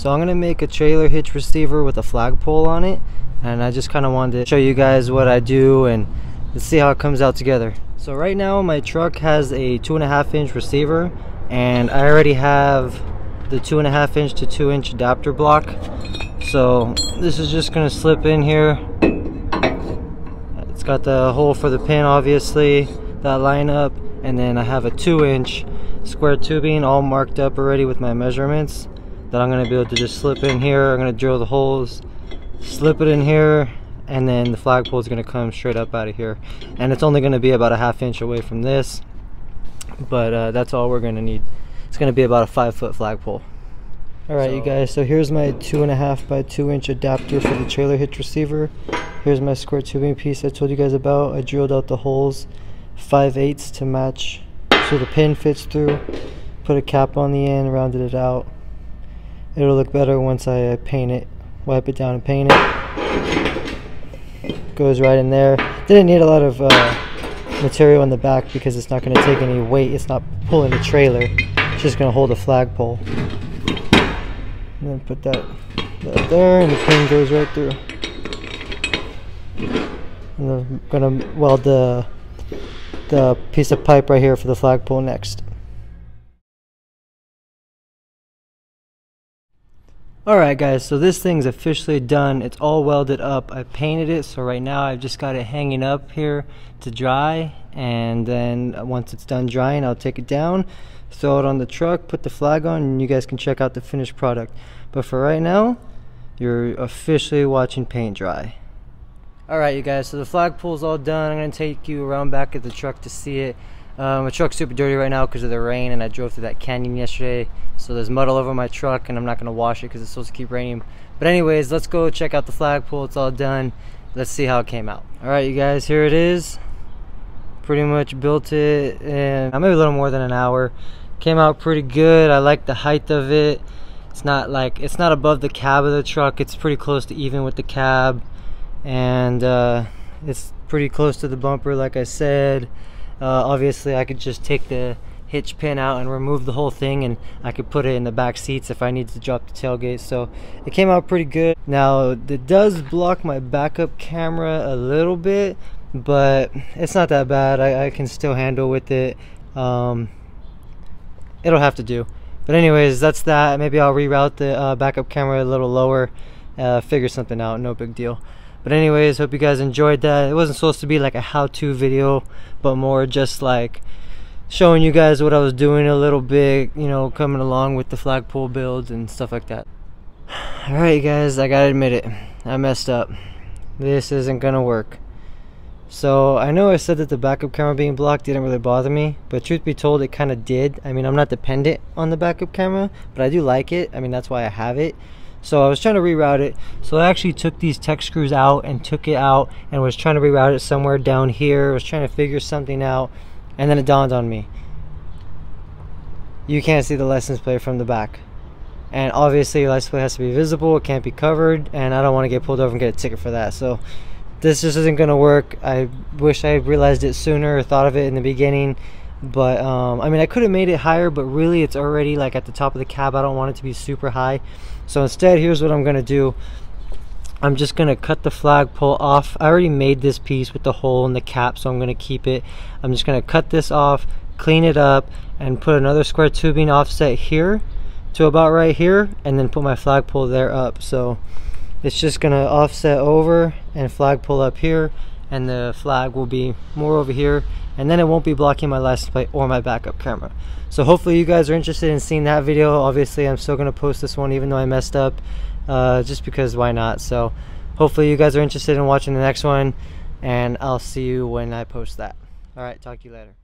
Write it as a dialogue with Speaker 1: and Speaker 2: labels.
Speaker 1: So I'm gonna make a trailer hitch receiver with a flagpole on it and I just kind of wanted to show you guys what I do and let's see how it comes out together. So right now my truck has a two and a half inch receiver and I already have the two and a half inch to two inch adapter block. So this is just gonna slip in here. It's got the hole for the pin obviously, that line up, and then I have a two inch square tubing all marked up already with my measurements that I'm gonna be able to just slip in here. I'm gonna drill the holes, slip it in here, and then the flagpole is gonna come straight up out of here. And it's only gonna be about a half inch away from this, but uh, that's all we're gonna need. It's gonna be about a five foot flagpole. All right, so, you guys, so here's my two and a half by two inch adapter for the trailer hitch receiver. Here's my square tubing piece I told you guys about. I drilled out the holes 5 eighths to match so the pin fits through. Put a cap on the end, rounded it out. It'll look better once I paint it, wipe it down and paint it. Goes right in there. Didn't need a lot of uh, material in the back because it's not going to take any weight. It's not pulling the trailer. It's just going to hold a flagpole. And then put that, that there and the pin goes right through. And I'm going to weld the the piece of pipe right here for the flagpole next. Alright guys, so this thing's officially done. It's all welded up. I painted it, so right now I've just got it hanging up here to dry. And then once it's done drying, I'll take it down, throw it on the truck, put the flag on, and you guys can check out the finished product. But for right now, you're officially watching paint dry. Alright you guys, so the flagpole's all done. I'm going to take you around back at the truck to see it. Um, my truck's super dirty right now because of the rain and I drove through that canyon yesterday. So there's mud all over my truck and I'm not going to wash it because it's supposed to keep raining. But anyways, let's go check out the flagpole. It's all done. Let's see how it came out. Alright you guys, here it is. Pretty much built it in maybe a little more than an hour. Came out pretty good. I like the height of it. It's not like, it's not above the cab of the truck. It's pretty close to even with the cab and uh, it's pretty close to the bumper like I said uh, obviously I could just take the hitch pin out and remove the whole thing and I could put it in the back seats if I need to drop the tailgate. So it came out pretty good. Now it does block my backup camera a little bit but it's not that bad. I, I can still handle with it. Um, it'll have to do. But anyways that's that. Maybe I'll reroute the uh, backup camera a little lower uh, figure something out. No big deal but anyways hope you guys enjoyed that. It wasn't supposed to be like a how-to video but more just like showing you guys what I was doing a little bit you know coming along with the flagpole builds and stuff like that. Alright guys I gotta admit it. I messed up. This isn't gonna work. So I know I said that the backup camera being blocked didn't really bother me but truth be told it kind of did. I mean I'm not dependent on the backup camera but I do like it. I mean that's why I have it so I was trying to reroute it. So I actually took these Tek screws out and took it out and was trying to reroute it somewhere down here. I was trying to figure something out. And then it dawned on me. You can't see the license plate from the back. And obviously your license plate has to be visible. It can't be covered. And I don't want to get pulled over and get a ticket for that. So this just isn't going to work. I wish I realized it sooner or thought of it in the beginning but um, I mean I could have made it higher but really it's already like at the top of the cab I don't want it to be super high so instead, here's what I'm gonna do. I'm just gonna cut the flagpole off. I already made this piece with the hole in the cap, so I'm gonna keep it. I'm just gonna cut this off, clean it up, and put another square tubing offset here to about right here, and then put my flagpole there up. So it's just gonna offset over and flagpole up here, and the flag will be more over here and then it won't be blocking my license plate or my backup camera. So hopefully you guys are interested in seeing that video. Obviously I'm still gonna post this one even though I messed up uh, just because why not? So hopefully you guys are interested in watching the next one and I'll see you when I post that. Alright talk to you later